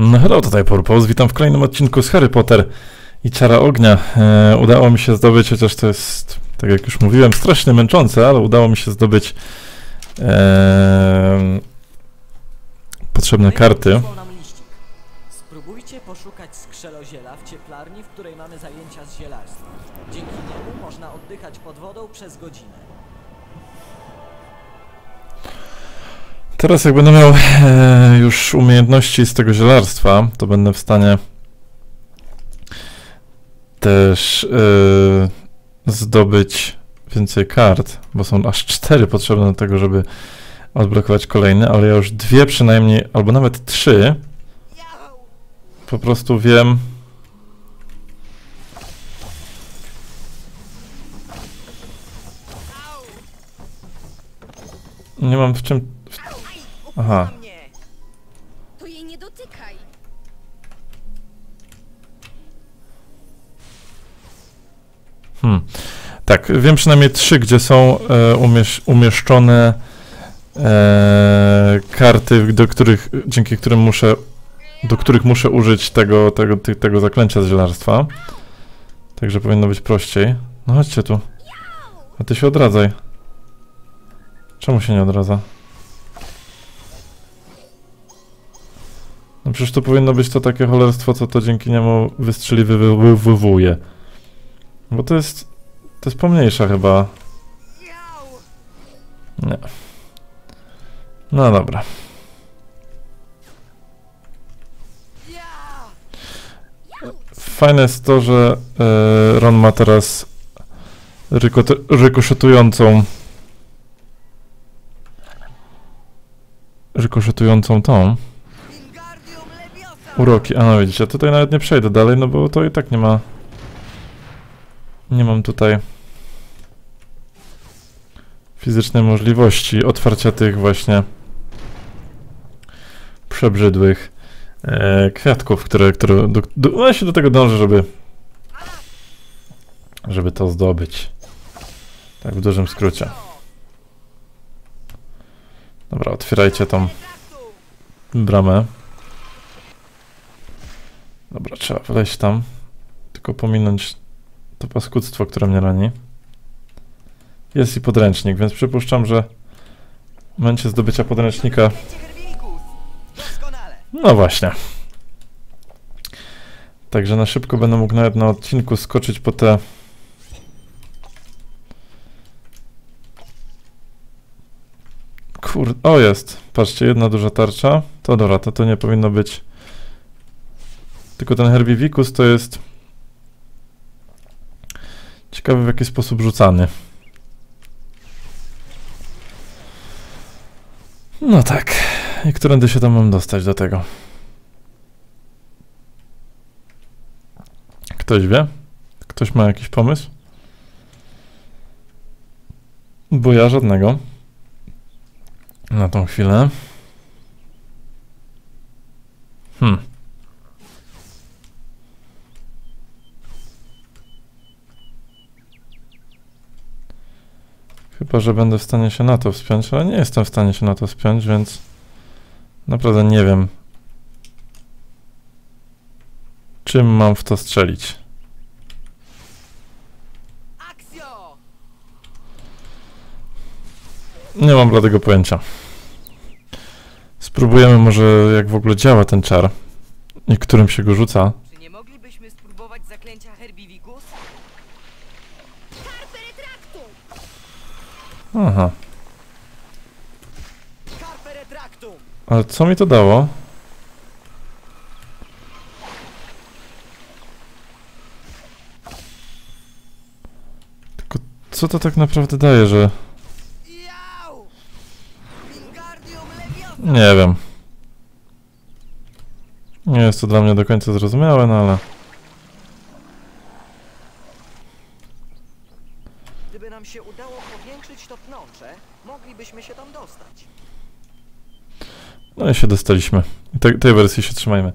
No hello, tutaj Purpose, witam w kolejnym odcinku z Harry Potter i Czara Ognia. E, udało mi się zdobyć, chociaż to jest, tak jak już mówiłem, strasznie męczące, ale udało mi się zdobyć e, potrzebne karty. Spróbujcie poszukać skrzeloziela w cieplarni, w której mamy zajęcia z zielarstwa. Dzięki niemu można oddychać pod wodą przez godzinę. Teraz jak będę miał e, już umiejętności z tego zielarstwa, to będę w stanie też e, zdobyć więcej kart, bo są aż cztery potrzebne do tego, żeby odblokować kolejne, ale ja już dwie przynajmniej, albo nawet trzy. Po prostu wiem nie mam w czym Aha. To jej nie dotykaj. Hmm. Tak, wiem przynajmniej trzy, gdzie są e, umiesz, umieszczone e, karty, do których, dzięki którym muszę, do których muszę użyć tego, tego, ty, tego zaklęcia z zielarstwa. Także powinno być prościej. No chodźcie tu. A ty się odradzaj. Czemu się nie odradza? No przecież to powinno być to takie cholerstwo, co to dzięki niemu wystrzeliwuje. Bo to jest... To jest pomniejsza chyba. Nie. No dobra. Fajne jest to, że e, Ron ma teraz rykoszetującą rykoszetującą tą uroki. A no widzicie, tutaj nawet nie przejdę dalej, no bo to i tak nie ma nie mam tutaj fizycznej możliwości otwarcia tych właśnie przebrzydłych e, kwiatków, które, które do, do, no ja się do tego dążę, żeby żeby to zdobyć. Tak w dużym skrócie. Dobra, otwierajcie tą bramę. Dobra, trzeba wleźć tam. Tylko pominąć to paskudztwo, które mnie rani. Jest i podręcznik, więc przypuszczam, że w momencie zdobycia podręcznika... No właśnie. Także na szybko będę mógł nawet na odcinku skoczyć po te... Kur... O, jest. Patrzcie, jedna duża tarcza. To dobra, to to nie powinno być... Tylko ten herbivicus to jest... Ciekawy w jaki sposób rzucany. No tak. I którędy się tam mam dostać do tego? Ktoś wie? Ktoś ma jakiś pomysł? Bo ja żadnego. Na tą chwilę. Hmm. Chyba, że będę w stanie się na to wspiąć, ale nie jestem w stanie się na to wspiąć, więc naprawdę nie wiem, czym mam w to strzelić. Nie mam bladego pojęcia. Spróbujemy może jak w ogóle działa ten czar i którym się go rzuca. Czy nie moglibyśmy spróbować zaklęcia? Aha, ale co mi to dało? Tylko co to tak naprawdę daje, że... Nie wiem. Nie jest to dla mnie do końca zrozumiałe, no ale... Gdyby nam się udało moglibyśmy się tam dostać. No i się dostaliśmy. I Te, tej wersji się trzymajmy.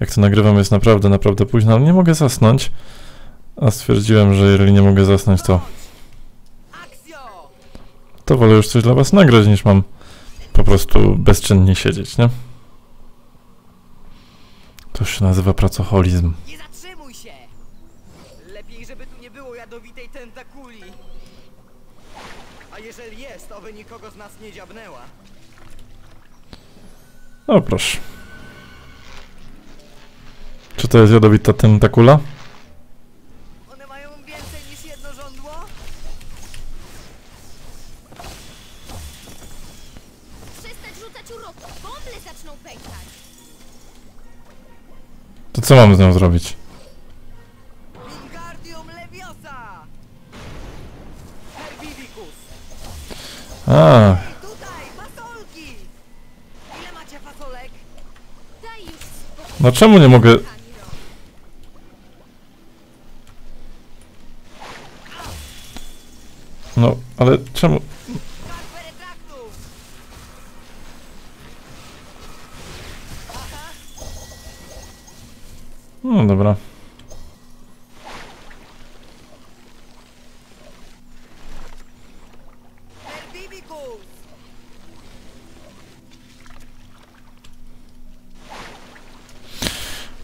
Jak to nagrywam jest naprawdę, naprawdę późno, ale nie mogę zasnąć. A stwierdziłem, że jeżeli nie mogę zasnąć, to, to wolę już coś dla was nagrać, niż mam po prostu bezczynnie siedzieć, nie? już się nazywa pracoholizm. Nie zatrzymuj się! Lepiej, żeby tu nie było jadowitej tentakuli. A oby nikogo z nas nie dziabnęła. O proszę. Czy to jest jadowita tentakula? One mają więcej niż jedno żądło? Przestać rzucać uroki. Bąble zaczną pękać. To co mamy z nią zrobić? Spokój. no czemu nie mogę... No, ale czemu... No dobra. Herbivicus! Yy,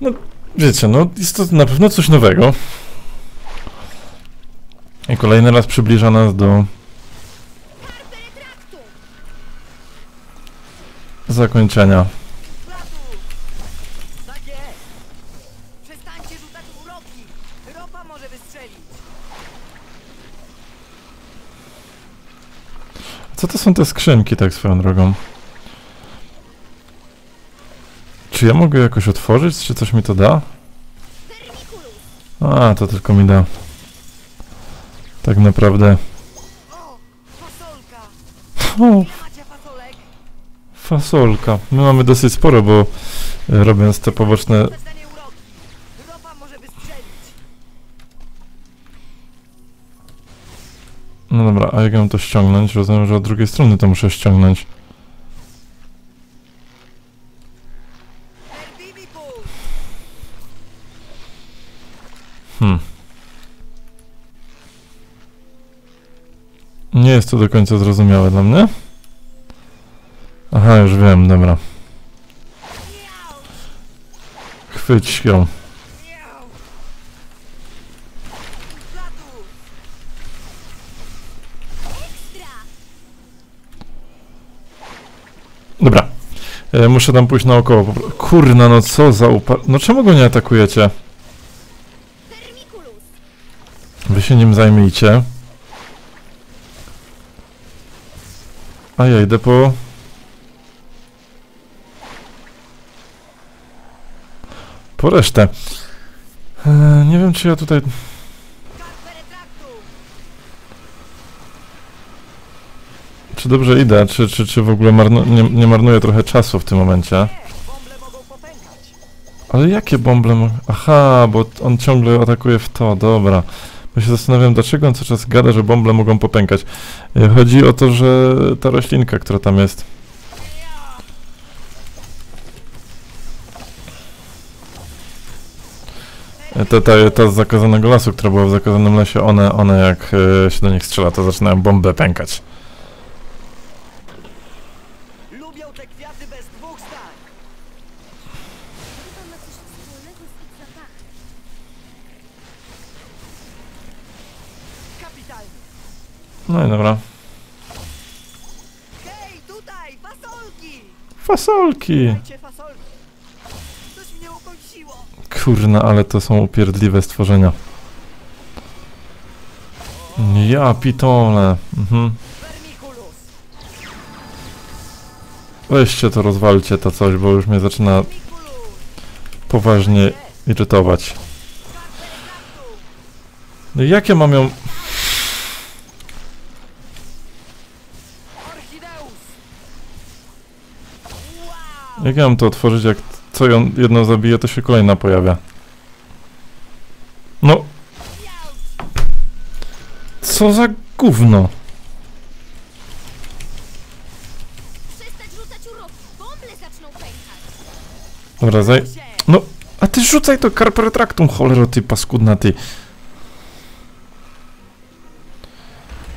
no, wiecie, no jest to na pewno coś nowego. I kolejny raz przybliża nas do zakończenia. Co to są te skrzynki, tak swoją drogą? Czy ja mogę jakoś otworzyć? Czy coś mi to da? A, to tylko mi da. Tak naprawdę. O! Fasolka! My mamy dosyć sporo, bo e, robiąc te poboczne... No dobra, a jak ja mam to ściągnąć? Rozumiem, że od drugiej strony to muszę ściągnąć. Nie jest to do końca zrozumiałe dla mnie. Aha, już wiem, dobra. Chwyć ją. Dobra. E, muszę tam pójść naokoło. Kurna, no co za upa... No czemu go nie atakujecie? Wy się nim zajmijcie. A ja idę po... Po resztę. E, nie wiem, czy ja tutaj... Czy dobrze idę, czy, czy, czy w ogóle marnu, nie, nie marnuję trochę czasu w tym momencie. Ale jakie bąble Aha, bo on ciągle atakuje w to, dobra. Bo się zastanawiam, dlaczego on cały czas gada, że bąble mogą popękać. E, Chodzi o to, że ta roślinka, która tam jest... e, Ta, ta, ta z zakazanego lasu, która była w zakazanym lesie, one, one jak e, się do nich strzela, to zaczynają bombę pękać. Lubią te kwiaty bez dwóch zdań. Chyba ma coś wspólnego z ich zapachem. Kapitalnie. No i dobra. Hej, tutaj! Fasolki! Fasolki! Kurna, ale to są upierdliwe stworzenia. Ja pitole. Mhm. Weźcie to, rozwalcie to coś, bo już mnie zaczyna poważnie irytować. No i jak ja mam ją... Jak ja mam to otworzyć, jak co ją jedną zabije, to się kolejna pojawia. No, co za gówno. Dobra, zaj... No, a ty rzucaj to karperetraktum, cholero ty paskudna ty.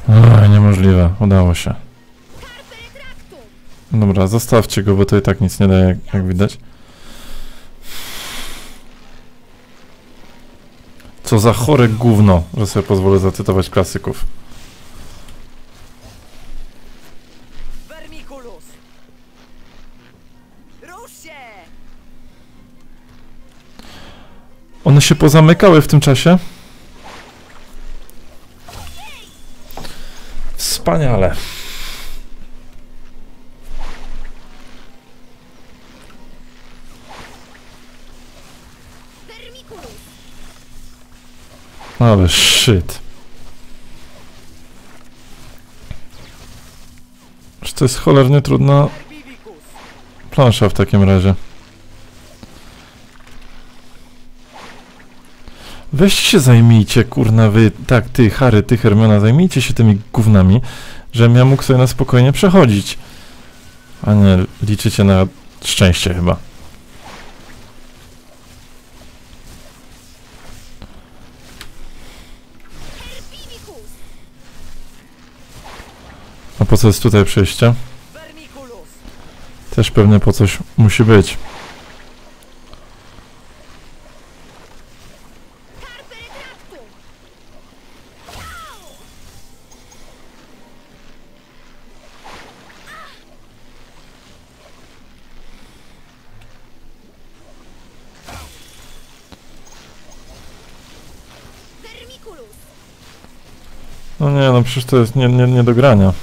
Oj, niemożliwe, udało się. Dobra, zostawcie go, bo to i tak nic nie daje, jak, jak widać. Co za chore gówno, że sobie pozwolę zacytować klasyków. Vermiculus! Rusz się! One się pozamykały w tym czasie. Wspaniale. Ale shit. Że to jest cholernie trudna plansza w takim razie. Weźcie się zajmijcie, kurna wy, tak, ty, Harry, ty, Hermiona, zajmijcie się tymi gównami, żebym ja mógł sobie na spokojnie przechodzić. A nie liczycie na szczęście chyba. Po co jest tutaj przejście? Też pewnie po coś musi być. No nie, no przecież to jest nie, nie, nie do grania.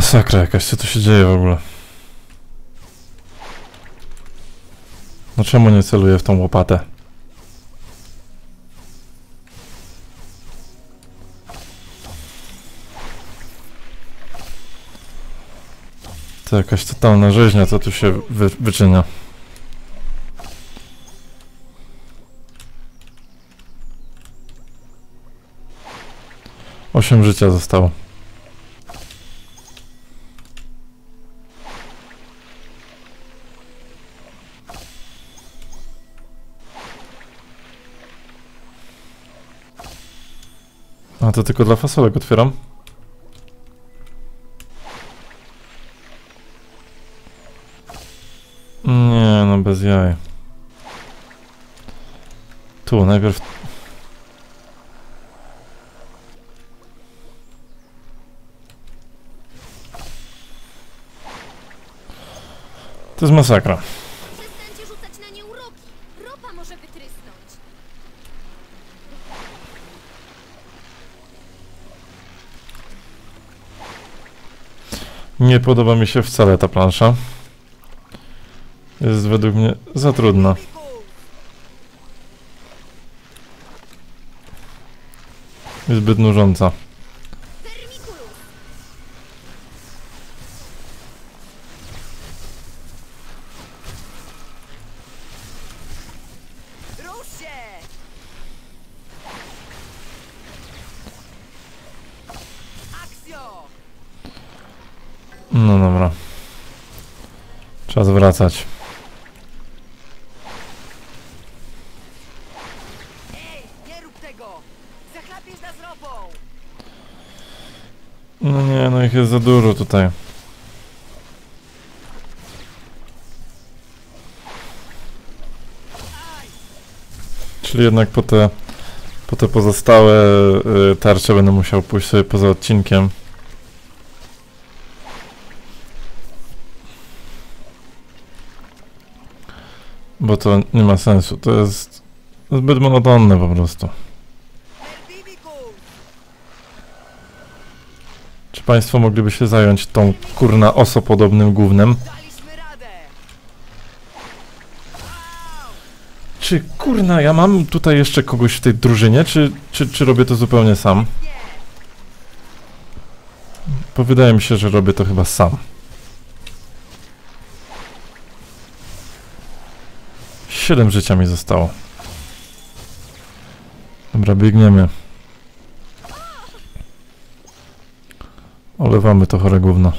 Masakra jakaś, co tu się dzieje w ogóle? No czemu nie celuję w tą łopatę? To jakaś totalna rzeźnia, co tu się wy, wyczynia. Osiem życia zostało. A to tylko dla fasolek otwieram. Nie, no bez jaj. Tu najpierw. To jest masakra. Przestańcie rzucać na nie uroki. Ropa może wytrysnąć. Nie podoba mi się wcale ta plansza. Jest według mnie za trudna. Zbyt nużąca. Nas ropą! No nie, no ich jest za dużo tutaj. Czyli jednak po te, po te pozostałe y, tarcze będę musiał pójść sobie poza odcinkiem. Bo to nie ma sensu. To jest zbyt monotonne po prostu. Czy Państwo mogliby się zająć tą kurna osopodobnym! Au! Czy kurna, ja mam tutaj jeszcze kogoś w tej drużynie, czy, czy, czy robię to zupełnie sam? Bo wydaje mi się, że robię to chyba sam. Siedem życia mi zostało. Dobra, biegniemy. Olewamy to chore gówno.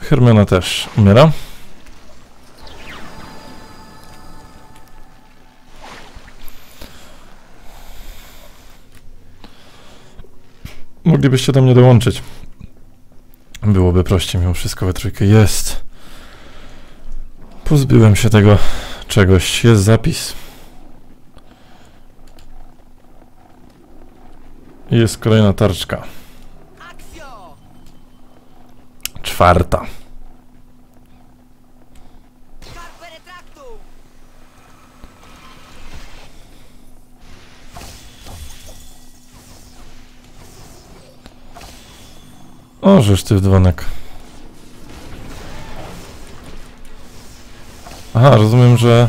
Hermiona też umiera. Moglibyście do mnie dołączyć. Byłoby prościej mimo wszystko we trójkę. Jest. Pozbyłem się tego czegoś. Jest zapis. Jest kolejna tarczka. Czwarta. O, ty w dzwonek. Aha, rozumiem, że...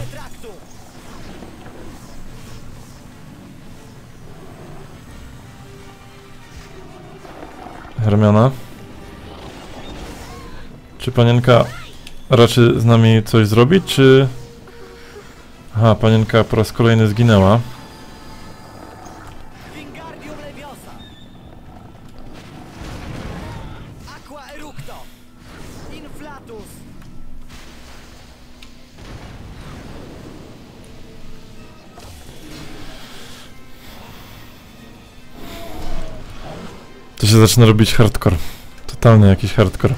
Hermiona? Czy panienka raczy z nami coś zrobić, czy... Aha, panienka po raz kolejny zginęła. Się zaczyna robić hardcore. Totalny jakiś hardcore.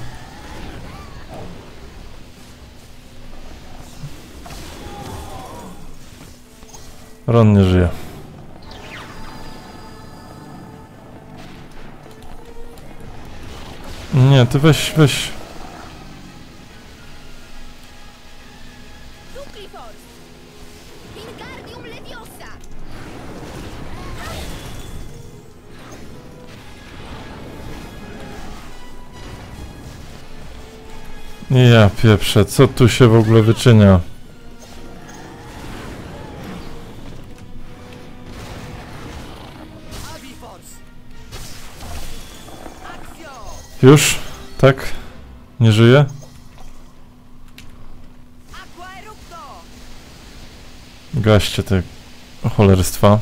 Ron nie żyje. Nie, ty weź, weź. Ja pieprzę, co tu się w ogóle wyczynia? Już? Tak? Nie żyje? Gaście te cholerstwa.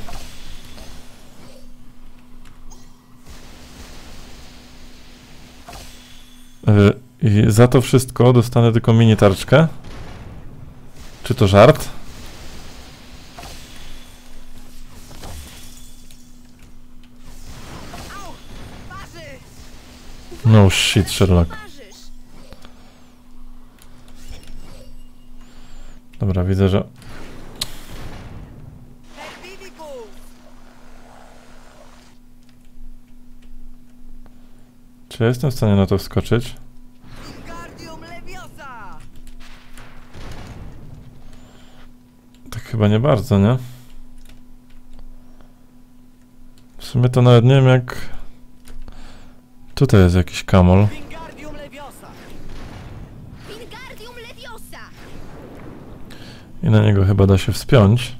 Y, I za to wszystko dostanę tylko mini tarczkę? Czy to żart? No shit, Sherlock. Dobra, widzę, że... Czy ja jestem w stanie na to wskoczyć? Chyba nie bardzo, nie? W sumie to nawet nie wiem jak... Tutaj jest jakiś kamol. I na niego chyba da się wspiąć.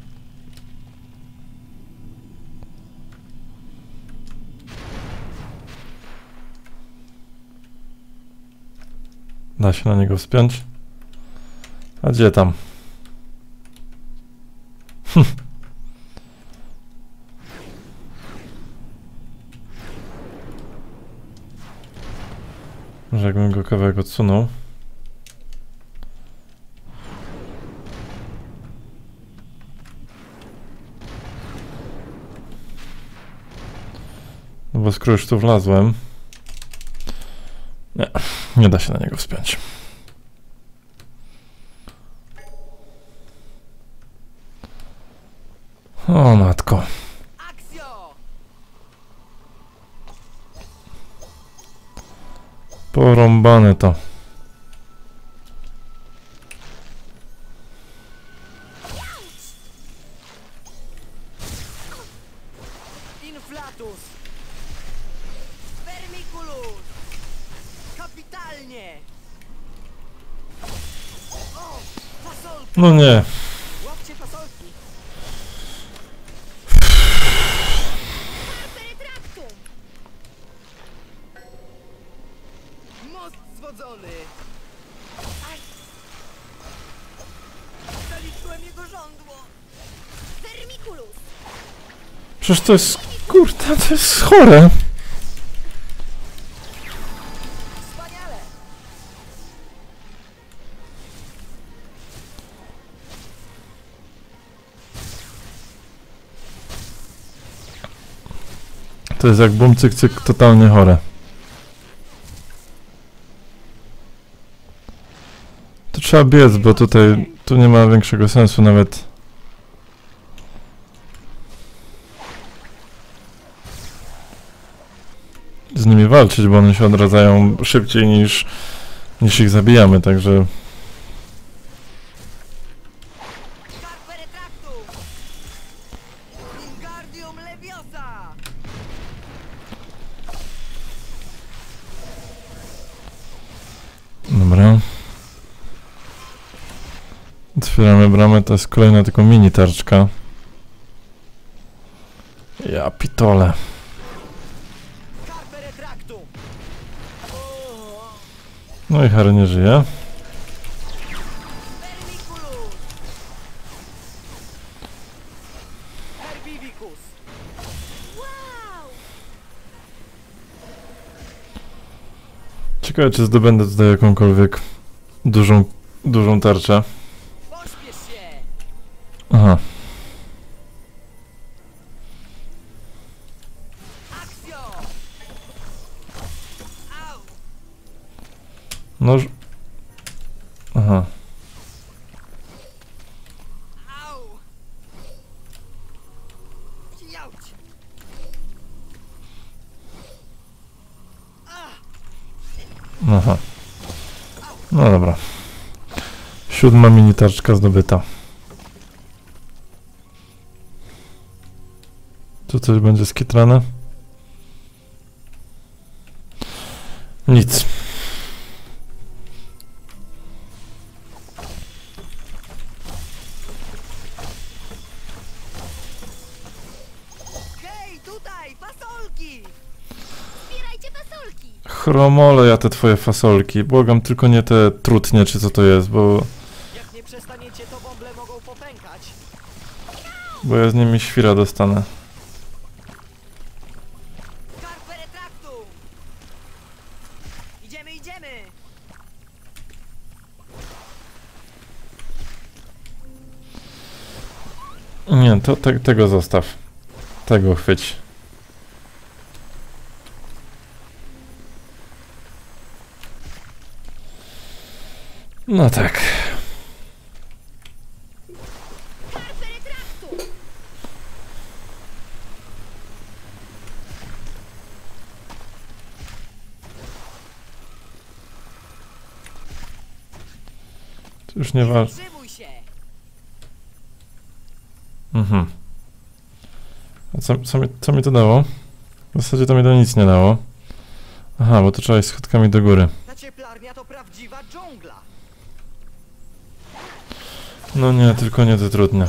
Da się na niego wspiąć. A gdzie tam? Hm. Może jakbym go kawałek odsunął. No bo skoro już tu wlazłem... Nie, nie da się na niego wspiąć. O matko. Akcjo! Porąbane to. No nie. Przecież to jest... Kurde, to jest chore. To jest jak bum cyk cyk totalnie chore. To trzeba biec, bo tutaj tu nie ma większego sensu nawet. Z nimi walczyć, bo one się odradzają szybciej niż, niż ich zabijamy, także! Dobra. Otwieramy bramę, to jest kolejna tylko mini tarczka. Ja pitole. No i Harry nie żyje. Ciekawe czy zdobędę tutaj jakąkolwiek dużą, dużą tarczę. Aha. No. Aha. Aha. No dobra. Siódma mini tarczka zdobyta. Tu coś będzie skitrane? Nic. Chromole ja te twoje fasolki. Błagam tylko nie te trutnie czy co to jest, bo, Jak nie przestaniecie, to bąble mogą popękać. bo ja z nimi świra dostanę. Idziemy, idziemy! Nie, to te, tego zostaw. Tego chwyć. No tak. Już nie wa... Zatrzymuj się! Mhm. A co, co, mi, co mi to dało? W zasadzie to mi to nic nie dało. Aha, bo to trzeba iść schodkami do góry. Ta cieplarnia to prawdziwa dżungla! No nie, tylko nie te trudne.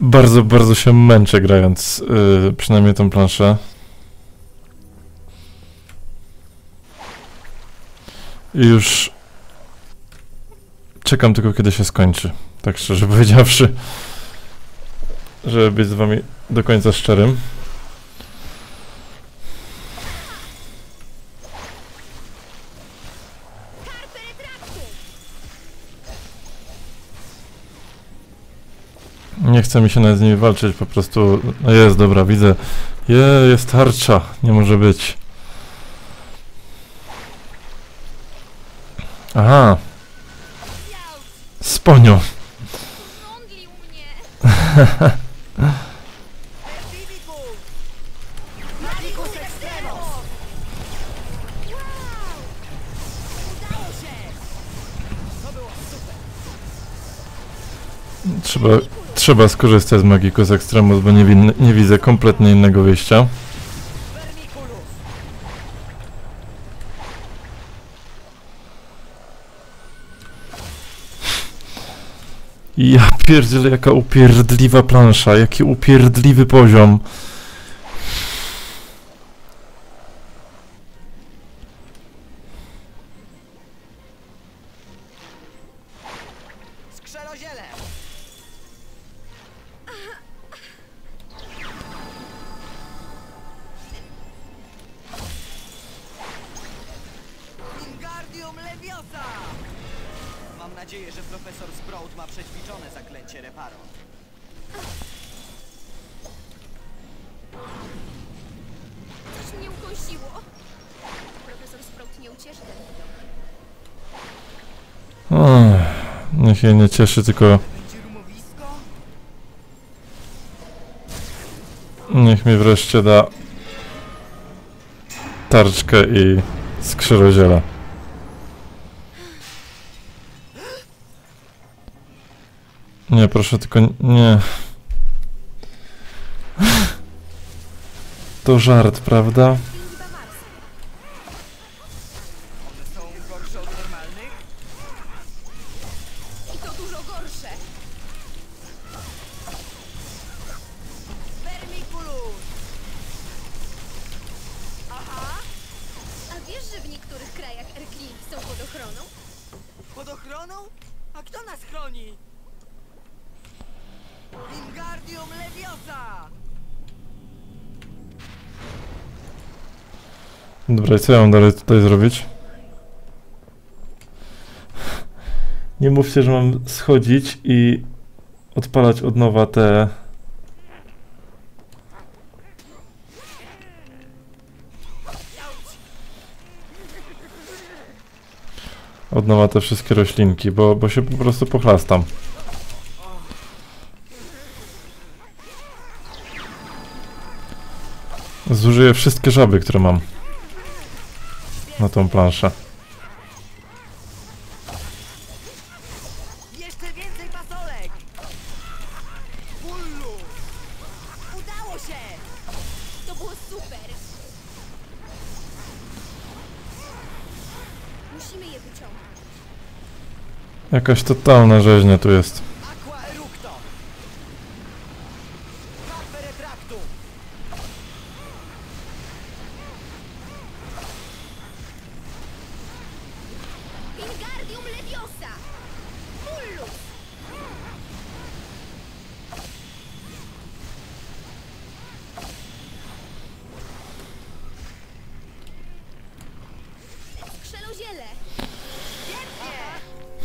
Bardzo, bardzo się męczę grając yy, przynajmniej tą planszę. I już czekam tylko kiedy się skończy. Tak szczerze powiedziawszy. Żeby być z wami do końca szczerym. Nie chce mi się nawet z nimi walczyć, po prostu. No jest, dobra, widzę. Je, jest tarcza. Nie może być. Aha, sponio. Trzeba, trzeba skorzystać z Magicus Extremus, bo nie, nie widzę kompletnie innego wyjścia. Ja pierdzielę, jaka upierdliwa plansza, jaki upierdliwy poziom. Leviosa! Mam nadzieję, że profesor Sprout ma przećwiczone zaklęcie reparo. Coś mnie ukąsiło. Profesor Sprout nie ucieszy ten widok. Niech jej nie cieszy, tylko niech mi wreszcie da tarczkę i skrzyroziela. Nie, proszę, tylko nie. To żart, prawda? I co ja mam dalej tutaj zrobić? Nie mówcie, że mam schodzić i odpalać od nowa te... Od nowa te wszystkie roślinki, bo, bo się po prostu pochlastam. Zużyję wszystkie żaby, które mam na tą planszę. Jeszcze więcej pasolek! Bullu! Udało się! To było super. Musimy je wyciągnąć. Jakaś totalna rzeźnia tu jest.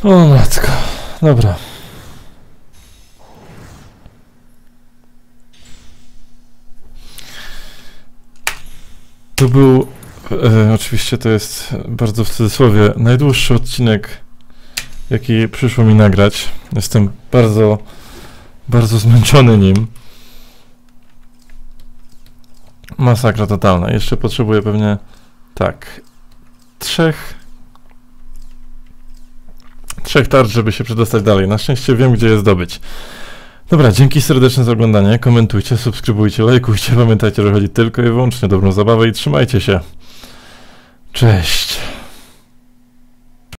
O matko. Dobra. To był, e, oczywiście to jest bardzo w cudzysłowie, najdłuższy odcinek, jaki przyszło mi nagrać. Jestem bardzo, bardzo zmęczony nim. Masakra totalna. Jeszcze potrzebuję pewnie, tak, trzech trzech tarcz, żeby się przedostać dalej. Na szczęście wiem, gdzie je zdobyć. Dobra, dzięki serdeczne za oglądanie. Komentujcie, subskrybujcie, lajkujcie. Pamiętajcie, że chodzi tylko i wyłącznie o dobrą zabawę i trzymajcie się. Cześć.